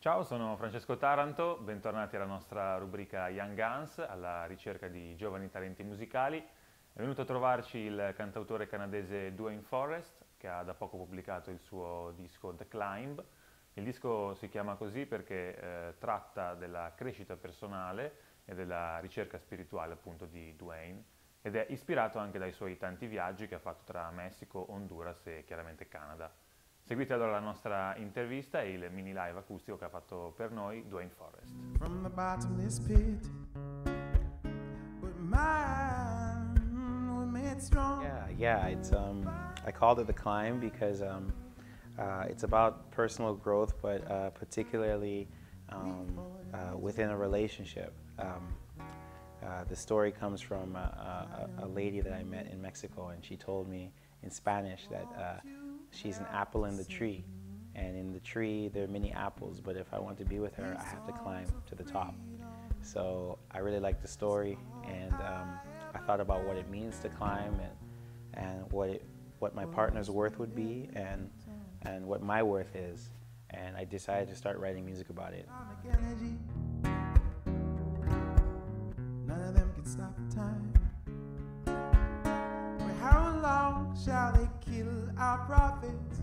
Ciao, sono Francesco Taranto, bentornati alla nostra rubrica Young Guns, alla ricerca di giovani talenti musicali. È venuto a trovarci il cantautore canadese Dwayne Forrest, che ha da poco pubblicato il suo disco The Climb. Il disco si chiama così perché eh, tratta della crescita personale e della ricerca spirituale appunto di Dwayne ed è ispirato anche dai suoi tanti viaggi che ha fatto tra Messico, Honduras e chiaramente Canada. Seguite allora la nostra intervista e il mini live acustico che ha fatto per noi Duane Forrest. From the bottomless pit, but mine made strong. Yeah, yeah, it's um, I called it the climb because um, uh, it's about personal growth, but uh, particularly um, uh, within a relationship. Um, uh, the story comes from a, a, a, lady that I met in Mexico, and she told me in Spanish that uh, she's an apple in the tree. And in the tree, there are many apples, but if I want to be with her, I have to climb to the top. So I really liked the story, and um, I thought about what it means to climb and, and what, it, what my partner's worth would be and, and what my worth is. And I decided to start writing music about it. None of them can stop time. How long shall our prophets?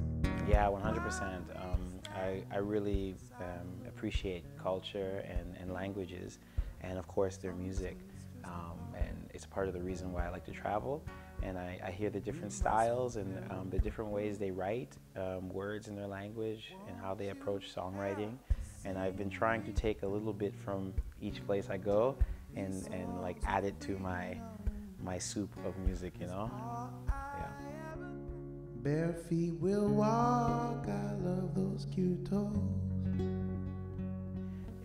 Yeah, 100%. Um, I, I really um, appreciate culture and, and languages, and of course their music. Um, and it's part of the reason why I like to travel. And I, I hear the different styles and um, the different ways they write um, words in their language and how they approach songwriting. And I've been trying to take a little bit from each place I go and, and like add it to my my soup of music, you know? Yeah. Bare feet will walk, I love those cute toes.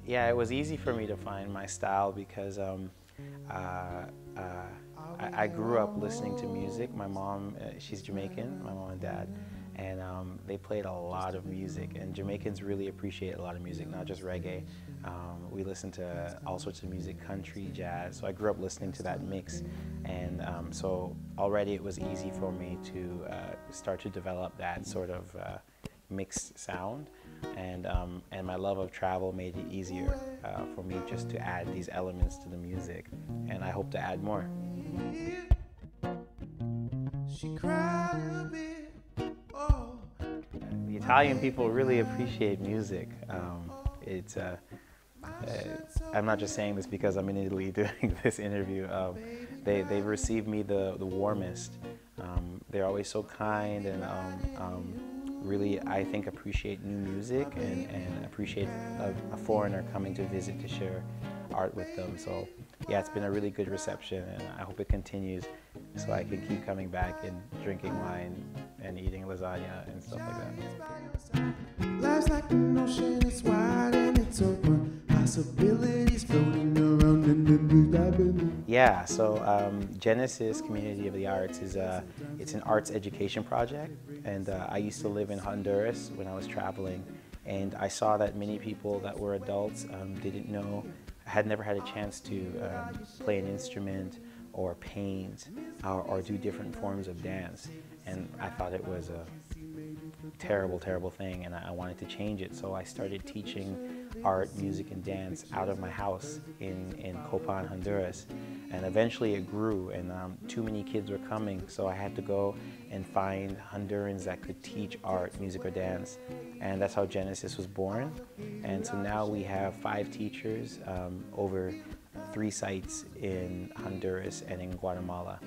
Yeah, it was easy for me to find my style because um, uh, uh, I, I, grew up listening to music. My mom, uh, she's Jamaican, my mom and dad, and um, they played a lot of music. And Jamaicans really appreciate a lot of music, not just reggae. Um, we listen to all sorts of music, country, jazz. So I grew up listening to that mix, and um, so already it was easy for me to uh, start to develop that sort of uh, mixed sound. And, um, and my love of travel made it easier uh, for me just to add these elements to the music. And I hope to add more. She cried a bit. Italian people really appreciate music. Um, it's uh, uh, I'm not just saying this because I'm in Italy doing this interview. Um, they they've received me the the warmest. Um, they're always so kind and um, um, really I think appreciate new music and, and appreciate a, a, foreigner coming to visit to share art with them. So yeah, it's been a really good reception and I hope it continues so I can keep coming back and drinking wine and eating lasagna and stuff like that. Possibilities floating around and Yeah, so um, Genesis Community of the Arts is a, it's an arts education project, and uh, I used to live in Honduras when I was traveling, and I saw that many people that were adults um, didn't know, had never had a chance to um, play an instrument or paint or, or do different forms of dance, and I thought it was a terrible, terrible thing, and I wanted to change it. So I started teaching art, music, and dance out of my house in, in Copan, Honduras. And eventually it grew, and um, too many kids were coming, so I had to go and find Hondurans that could teach art, music, or dance. And that's how Genesis was born. And so now we have five teachers um, over three sites in Honduras and in Guatemala.